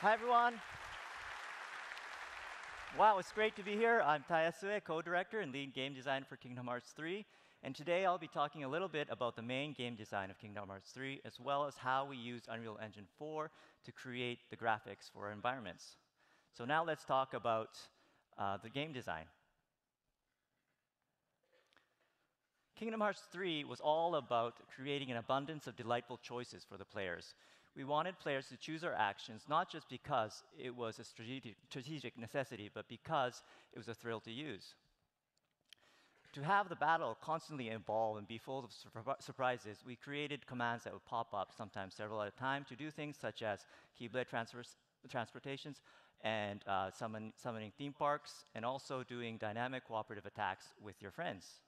Hi, everyone. Wow, it's great to be here. I'm Tai Yasue, co-director and lead game design for Kingdom Hearts 3. And today I'll be talking a little bit about the main game design of Kingdom Hearts 3, as well as how we use Unreal Engine 4 to create the graphics for our environments. So now let's talk about uh, the game design. Kingdom Hearts 3 was all about creating an abundance of delightful choices for the players. We wanted players to choose our actions not just because it was a strategic, necessity, but because it was a thrill to use. To have the battle constantly evolve and be full of sur surprises, we created commands that would pop up, sometimes several at a time, to do things such as Keyblade transportations and uh, summon, summoning theme parks, and also doing dynamic cooperative attacks with your friends.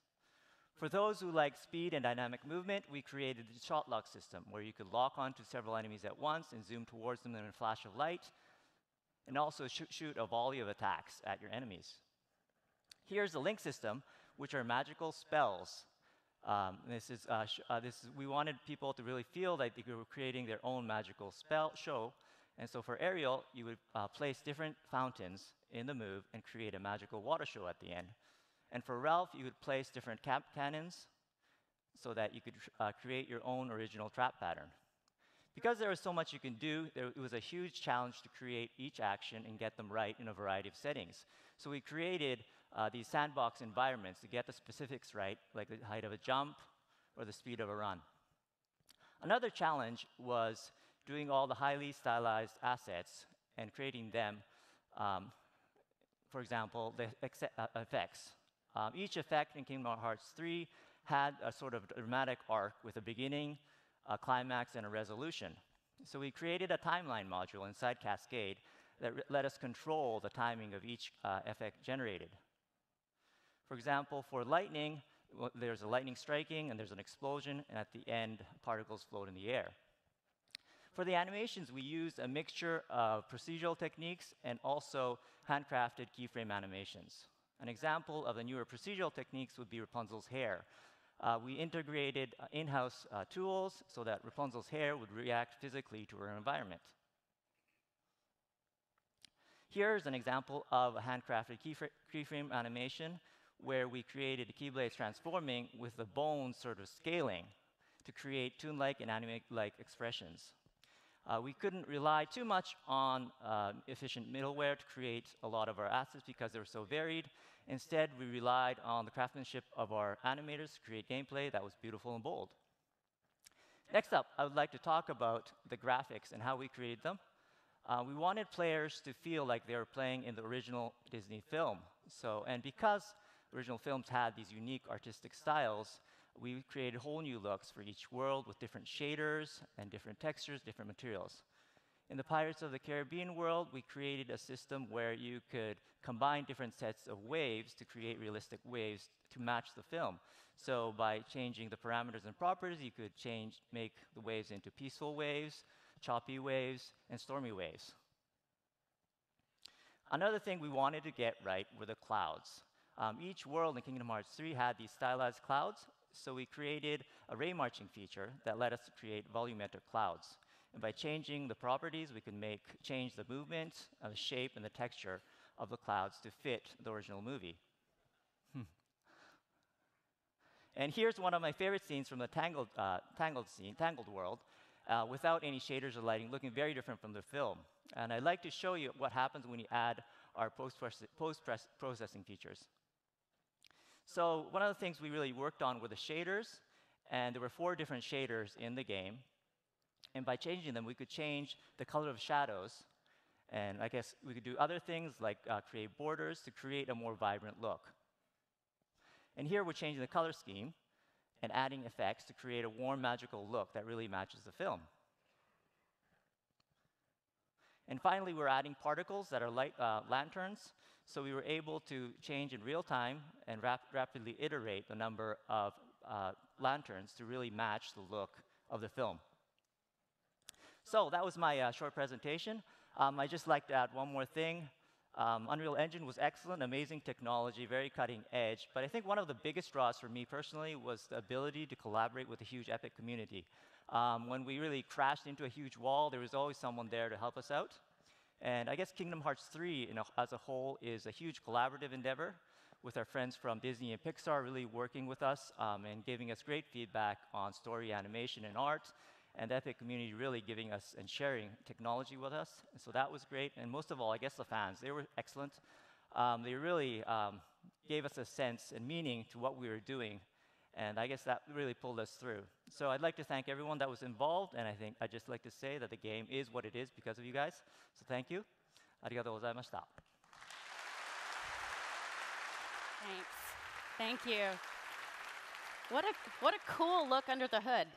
For those who like speed and dynamic movement, we created the shot lock system, where you could lock onto several enemies at once and zoom towards them in a flash of light, and also sh shoot a volley of attacks at your enemies. Here's the link system, which are magical spells. Um, this is, uh, uh, this is, we wanted people to really feel like they were creating their own magical spell show. And so for Ariel, you would uh, place different fountains in the move and create a magical water show at the end. And for Ralph, you would place different cap cannons so that you could uh, create your own original trap pattern. Because there was so much you can do, there, it was a huge challenge to create each action and get them right in a variety of settings. So we created uh, these sandbox environments to get the specifics right, like the height of a jump or the speed of a run. Another challenge was doing all the highly stylized assets and creating them, um, for example, the uh, effects. Um, each effect in Kingdom Hearts 3 had a sort of dramatic arc with a beginning, a climax, and a resolution. So we created a timeline module inside Cascade that let us control the timing of each uh, effect generated. For example, for lightning, well, there's a lightning striking, and there's an explosion, and at the end, particles float in the air. For the animations, we used a mixture of procedural techniques and also handcrafted keyframe animations. An example of the newer procedural techniques would be Rapunzel's hair. Uh, we integrated uh, in-house uh, tools so that Rapunzel's hair would react physically to her environment. Here's an example of a handcrafted keyframe animation where we created the Keyblades transforming with the bones sort of scaling to create tune-like and anime-like expressions. Uh, we couldn't rely too much on uh, efficient middleware to create a lot of our assets because they were so varied. Instead, we relied on the craftsmanship of our animators to create gameplay that was beautiful and bold. Next up, I would like to talk about the graphics and how we created them. Uh, we wanted players to feel like they were playing in the original Disney film. So, and because original films had these unique artistic styles, we created whole new looks for each world with different shaders and different textures, different materials. In the Pirates of the Caribbean world, we created a system where you could combine different sets of waves to create realistic waves to match the film. So by changing the parameters and properties, you could change, make the waves into peaceful waves, choppy waves, and stormy waves. Another thing we wanted to get right were the clouds. Um, each world in Kingdom Hearts 3 had these stylized clouds, so we created a ray marching feature that let us create volumetric clouds. And by changing the properties, we can make change the movement, uh, the shape, and the texture of the clouds to fit the original movie. Hmm. And here's one of my favorite scenes from the Tangled, uh, Tangled scene, Tangled world, uh, without any shaders or lighting, looking very different from the film. And I'd like to show you what happens when you add our post-processing features. So one of the things we really worked on were the shaders, and there were four different shaders in the game. And by changing them, we could change the color of shadows. And I guess we could do other things like uh, create borders to create a more vibrant look. And here we're changing the color scheme and adding effects to create a warm, magical look that really matches the film. And finally, we're adding particles that are light uh, lanterns. So we were able to change in real time and rap rapidly iterate the number of uh, lanterns to really match the look of the film. So that was my uh, short presentation. Um, I just like to add one more thing. Um, Unreal Engine was excellent, amazing technology, very cutting edge. But I think one of the biggest draws for me personally was the ability to collaborate with a huge Epic community. Um, when we really crashed into a huge wall, there was always someone there to help us out. And I guess Kingdom Hearts 3 a, as a whole is a huge collaborative endeavor with our friends from Disney and Pixar really working with us um, and giving us great feedback on story, animation, and art. And the Epic community really giving us and sharing technology with us. And so that was great. And most of all, I guess the fans, they were excellent. Um, they really um, gave us a sense and meaning to what we were doing. And I guess that really pulled us through. So I'd like to thank everyone that was involved, and I think I'd just like to say that the game is what it is because of you guys. So thank you. Arigato gozaimashita. Thanks. Thank you. What a, what a cool look under the hood.